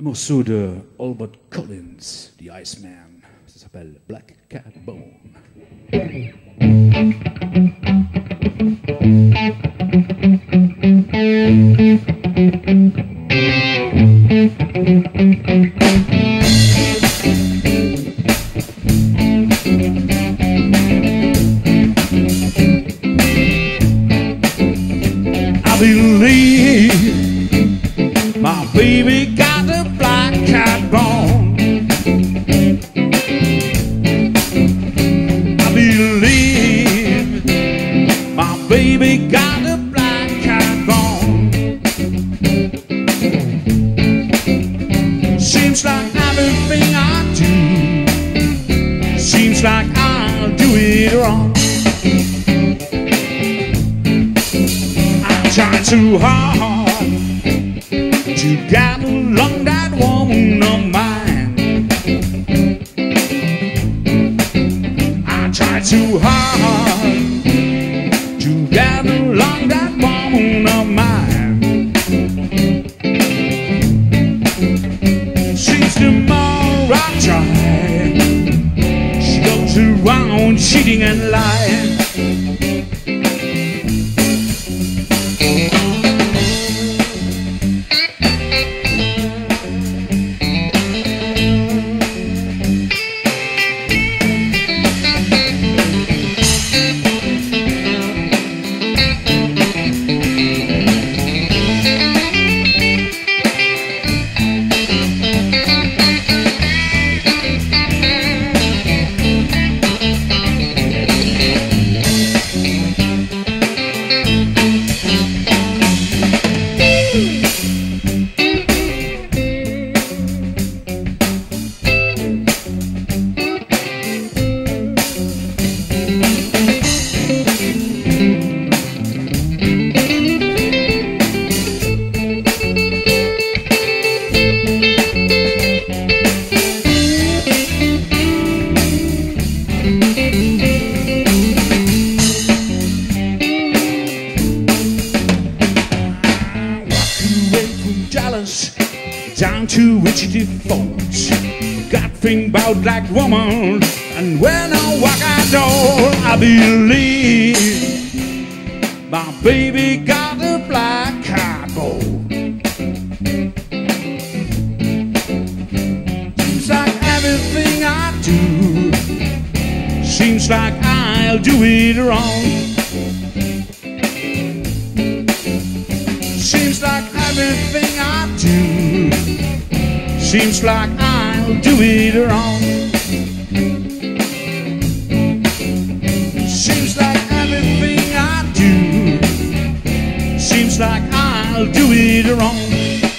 Un morceau de Albert Collins, The Iceman. Ça s'appelle Black Cat Bone. I believe my baby baby got a black cat bone. Seems like everything I do seems like I'll do it wrong. I try too hard to get along that woman of mine. I try too hard to Wichita Falls. Got think about like woman, and when I walk out door, I believe my baby got a black cat bone. Seems like everything I do seems like I'll do it wrong. Seems like everything I do seems like I'll do it wrong. Seems like everything I do seems like I'll do it wrong.